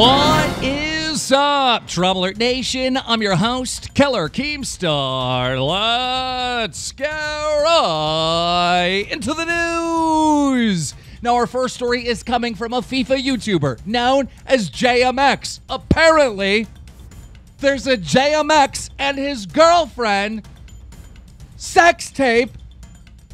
What is up, Trouble Nation? I'm your host, Killer Keemstar. Let's go right into the news. Now, our first story is coming from a FIFA YouTuber known as JMX. Apparently, there's a JMX and his girlfriend sex tape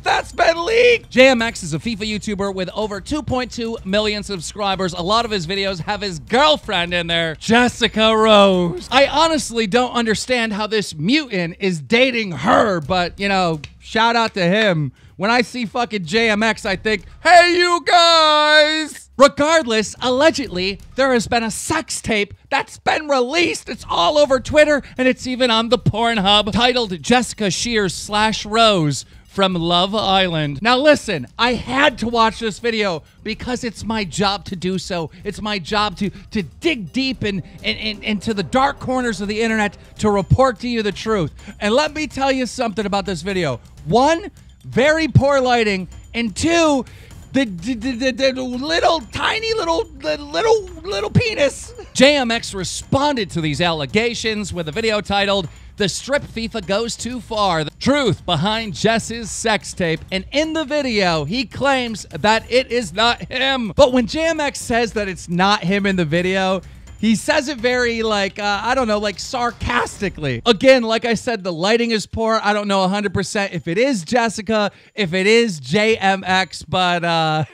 that's been leaked. JMX is a FIFA YouTuber with over 2.2 million subscribers. A lot of his videos have his girlfriend in there, Jessica Rose. I honestly don't understand how this mutant is dating her, but you know, shout out to him. When I see fucking JMX, I think, hey, you guys! Regardless, allegedly, there has been a sex tape that's been released. It's all over Twitter and it's even on the Pornhub titled Jessica Shears slash Rose from Love Island. Now listen, I had to watch this video because it's my job to do so. It's my job to to dig deep in, in, in, into the dark corners of the internet to report to you the truth. And let me tell you something about this video. One, very poor lighting, and two, the, the, the, the, little tiny little little little penis. JMX responded to these allegations with a video titled the strip FIFA goes too far. The truth behind Jess's sex tape. And in the video, he claims that it is not him. But when JMX says that it's not him in the video, he says it very like uh, I don't know, like sarcastically. Again, like I said, the lighting is poor. I don't know 100% if it is Jessica, if it is JMX, but uh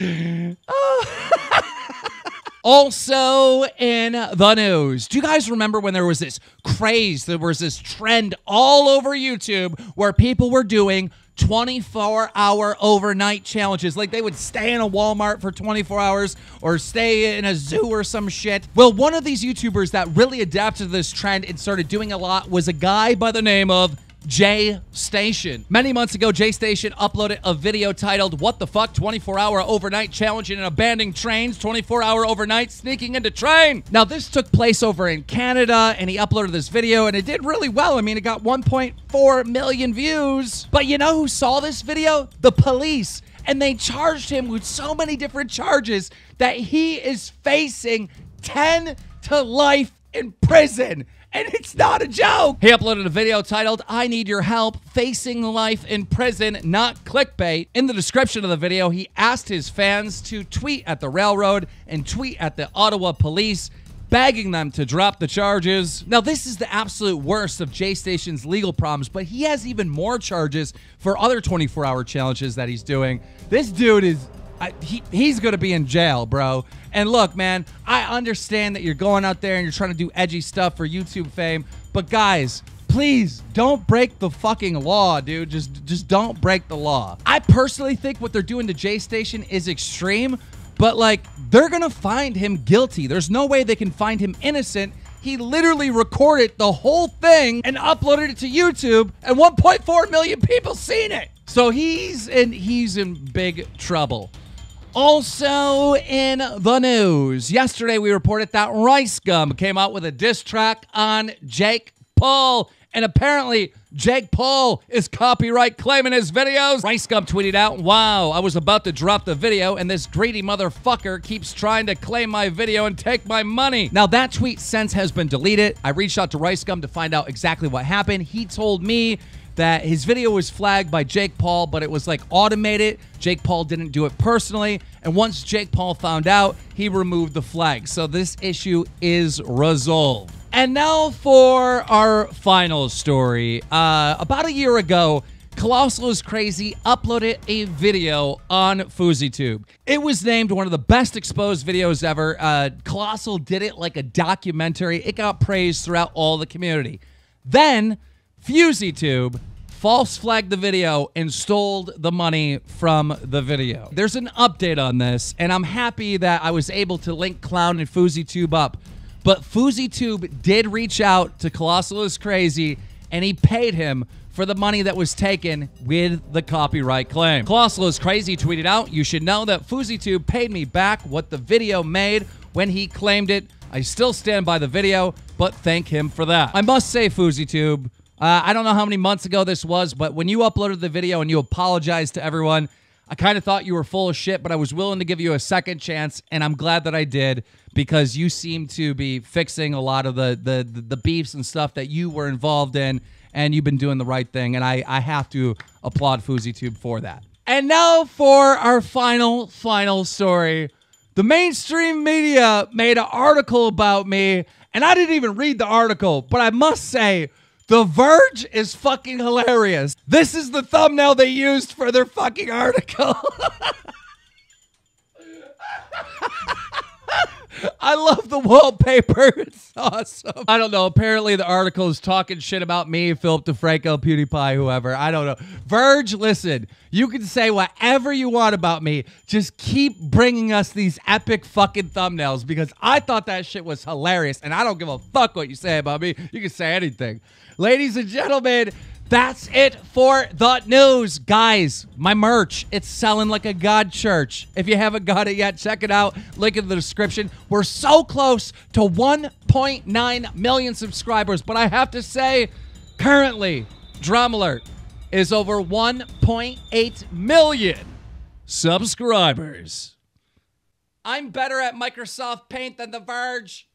oh. Also in the news, do you guys remember when there was this craze? There was this trend all over YouTube where people were doing 24 hour overnight challenges. Like they would stay in a Walmart for 24 hours or stay in a zoo or some shit. Well, one of these YouTubers that really adapted to this trend and started doing a lot was a guy by the name of J Station. Many months ago, JayStation uploaded a video titled What the Fuck 24 Hour Overnight Challenge in Abandoning Trains 24 Hour Overnight Sneaking into Train. Now, this took place over in Canada, and he uploaded this video, and it did really well. I mean, it got 1.4 million views. But you know who saw this video? The police. And they charged him with so many different charges that he is facing 10 to life in prison and it's not a joke. He uploaded a video titled, I Need Your Help Facing Life in Prison, Not Clickbait. In the description of the video, he asked his fans to tweet at the railroad and tweet at the Ottawa police begging them to drop the charges. Now, this is the absolute worst of JayStation's legal problems, but he has even more charges for other 24 hour challenges that he's doing. This dude is I, he, he's going to be in jail, bro. And look, man, I understand that you're going out there and you're trying to do edgy stuff for YouTube fame, but guys, please don't break the fucking law, dude. Just just don't break the law. I personally think what they're doing to JayStation is extreme, but like they're going to find him guilty. There's no way they can find him innocent. He literally recorded the whole thing and uploaded it to YouTube, and 1.4 million people seen it. So he's in he's in big trouble. Also in the news, yesterday we reported that RiceGum came out with a diss track on Jake Paul. And apparently, Jake Paul is copyright claiming his videos. RiceGum tweeted out, Wow, I was about to drop the video, and this greedy motherfucker keeps trying to claim my video and take my money. Now, that tweet since has been deleted. I reached out to RiceGum to find out exactly what happened. He told me that his video was flagged by Jake Paul, but it was like automated. Jake Paul didn't do it personally. And once Jake Paul found out, he removed the flag. So this issue is resolved. And now for our final story. Uh, about a year ago, Colossal is Crazy uploaded a video on FouseyTube. It was named one of the best exposed videos ever. Uh, Colossal did it like a documentary. It got praised throughout all the community. Then FouseyTube false flagged the video and stole the money from the video. There's an update on this, and I'm happy that I was able to link Clown and FouseyTube up. But FouseyTube did reach out to Colossal is Crazy, and he paid him for the money that was taken with the copyright claim. Colossal is Crazy tweeted out, You should know that FouseyTube paid me back what the video made when he claimed it. I still stand by the video, but thank him for that. I must say, FouseyTube, uh, I don't know how many months ago this was, but when you uploaded the video and you apologized to everyone, I kind of thought you were full of shit, but I was willing to give you a second chance, and I'm glad that I did because you seem to be fixing a lot of the the the, beefs and stuff that you were involved in, and you've been doing the right thing, and I I have to applaud FouseyTube for that. And now for our final final story. The mainstream media made an article about me, and I didn't even read the article, but I must say the Verge is fucking hilarious. This is the thumbnail they used for their fucking article. I love the wallpaper. It's awesome. I don't know. Apparently, the article is talking shit about me, Philip DeFranco, PewDiePie, whoever. I don't know. Verge, listen, you can say whatever you want about me. Just keep bringing us these epic fucking thumbnails because I thought that shit was hilarious. And I don't give a fuck what you say about me. You can say anything. Ladies and gentlemen, that's it for the news. Guys, my merch, it's selling like a god church. If you haven't got it yet, check it out. Link in the description. We're so close to 1.9 million subscribers, but I have to say, currently, DramaAlert is over 1.8 million subscribers. I'm better at Microsoft Paint than The Verge.